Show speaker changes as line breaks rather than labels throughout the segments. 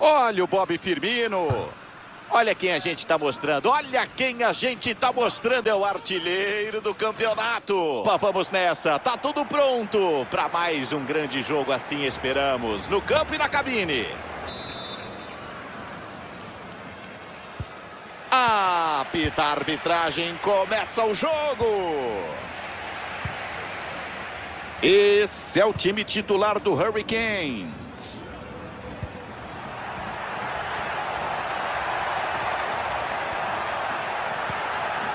Olha o Bob Firmino. Olha quem a gente está mostrando. Olha quem a gente está mostrando. É o artilheiro do campeonato. Vamos nessa. Tá tudo pronto para mais um grande jogo. Assim esperamos. No campo e na cabine. Apita a arbitragem. Começa o jogo. Esse é o time titular do Hurricanes.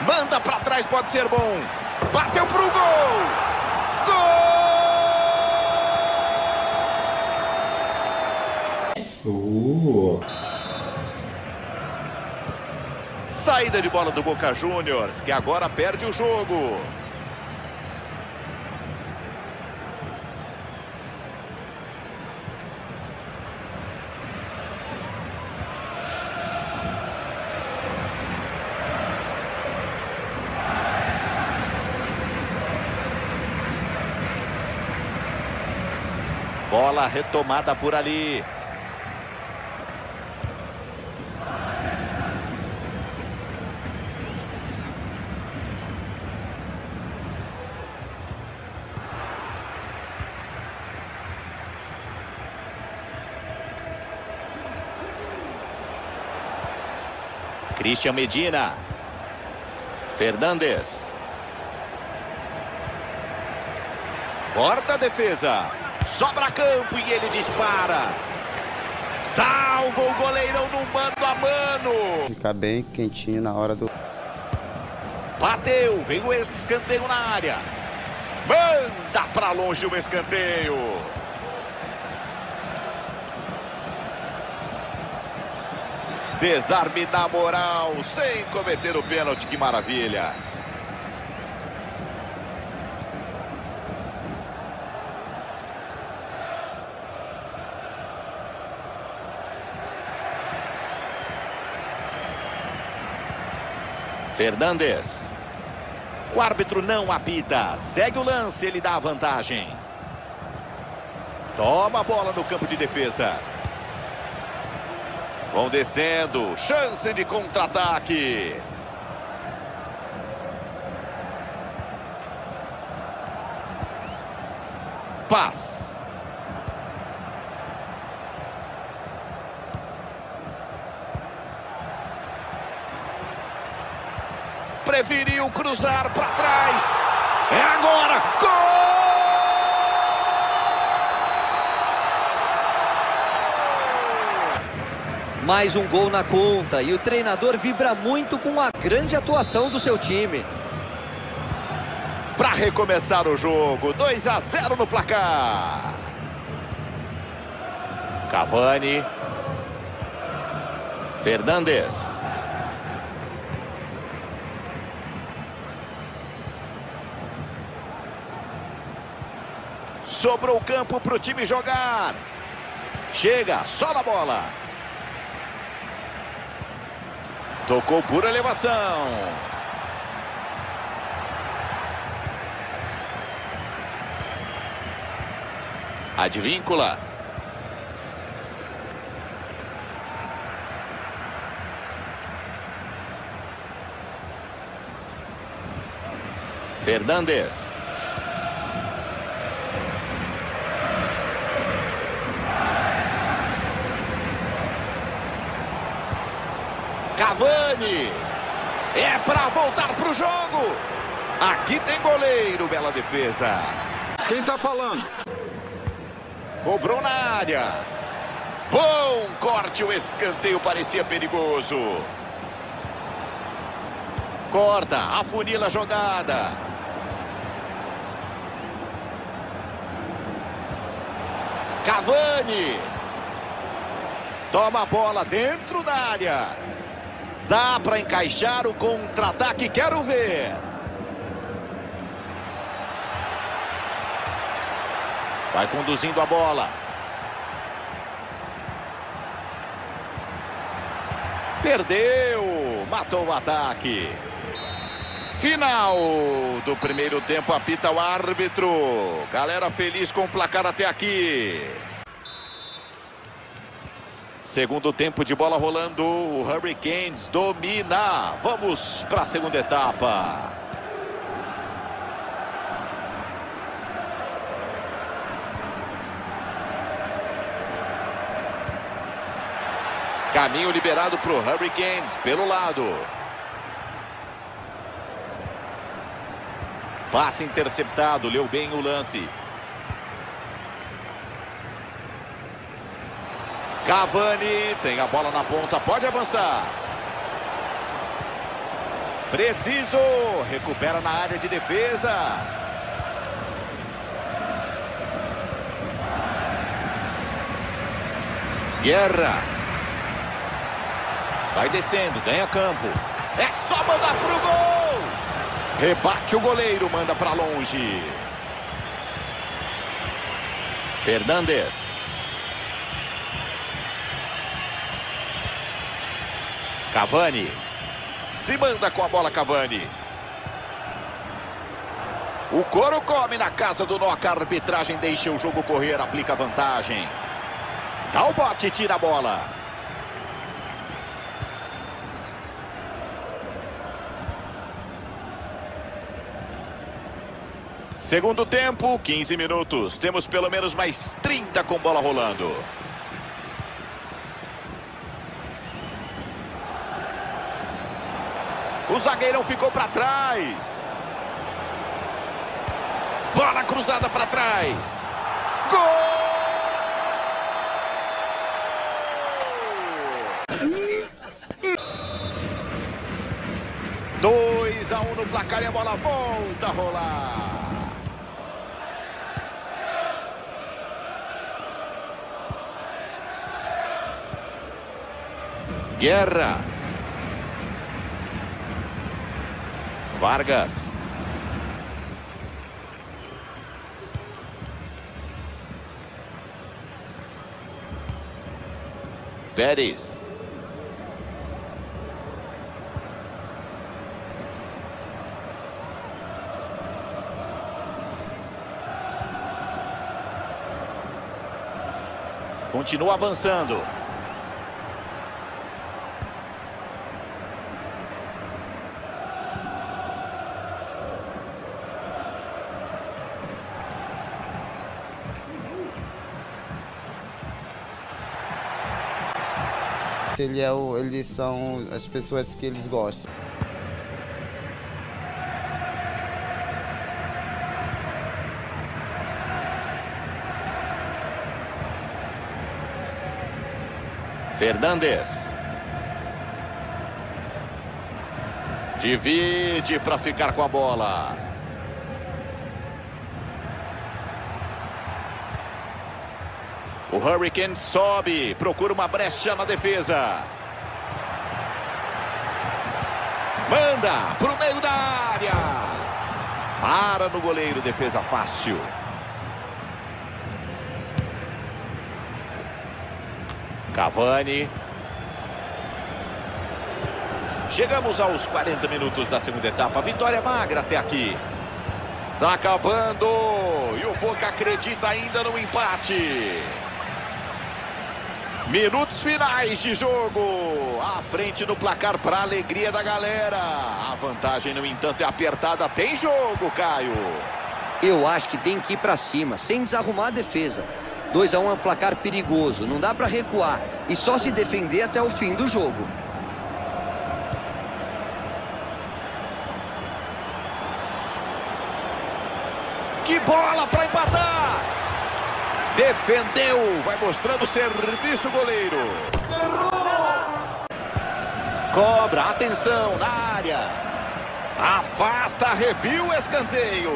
Manda para trás, pode ser bom. Bateu pro gol. Gol! Uh. Saída de bola do Boca Juniors, que agora perde o jogo. Bola retomada por ali. Christian Medina. Fernandes. Corta a defesa. Sobra campo e ele dispara. Salva o goleirão no mano a mano.
Ficar bem quentinho na hora do...
Bateu, vem o escanteio na área. Manda para longe o escanteio. Desarme na moral, sem cometer o pênalti, que maravilha. Fernandes. O árbitro não apita. Segue o lance, ele dá a vantagem. Toma a bola no campo de defesa. Vão descendo. Chance de contra-ataque. Paz. Preferiu cruzar para trás. É agora, gol!
Mais um gol na conta e o treinador vibra muito com a grande atuação do seu time.
Para recomeçar o jogo, 2 a 0 no placar. Cavani. Fernandes. Sobrou o campo para o time jogar. Chega, só na bola. Tocou por elevação. Advíncula. Fernandes. Cavani. É para voltar para o jogo. Aqui tem goleiro, bela defesa.
Quem está falando?
Cobrou na área. Bom corte, o escanteio parecia perigoso. Corta, afunila a jogada. Cavani. Toma a bola dentro da área. Dá para encaixar o contra-ataque, quero ver. Vai conduzindo a bola. Perdeu, matou o ataque. Final do primeiro tempo, apita o árbitro. Galera feliz com o placar até aqui. Segundo tempo de bola rolando, o Hurricanes domina. Vamos para a segunda etapa. Caminho liberado para o Hurricanes pelo lado. Passe interceptado, leu bem o lance. Cavani tem a bola na ponta, pode avançar. Preciso, recupera na área de defesa. Guerra. Vai descendo, ganha campo. É só mandar pro gol. Rebate o goleiro, manda para longe. Fernandes. Cavani. Se manda com a bola, Cavani. O couro come na casa do Noca. A arbitragem deixa o jogo correr, aplica vantagem. Dá o bote, tira a bola. Segundo tempo, 15 minutos. Temos pelo menos mais 30 com bola rolando. O zagueirão ficou para trás. Bola cruzada para trás. Gol! A um no placar e a bola volta a rolar. Guerra. Vargas. Pérez. Continua avançando.
Ele é o, eles são as pessoas que eles gostam.
Fernandes. Divide para ficar com a bola. Hurricane sobe, procura uma brecha na defesa. Manda para o meio da área. Para no goleiro, defesa fácil. Cavani. Chegamos aos 40 minutos da segunda etapa. Vitória magra até aqui. Tá acabando. E o Boca acredita ainda no empate. Minutos finais de jogo. À frente no placar para alegria da galera. A vantagem, no entanto, é apertada. Tem jogo, Caio.
Eu acho que tem que ir para cima, sem desarrumar a defesa. 2 a 1 um é um placar perigoso, não dá para recuar e só se defender até o fim do jogo.
Que bola para empatar! Defendeu, vai mostrando serviço goleiro. Cobra, atenção na área. Afasta, arrepia o escanteio.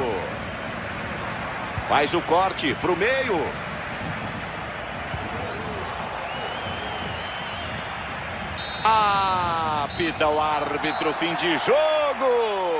Faz o corte para o meio. Apita o árbitro, fim de jogo.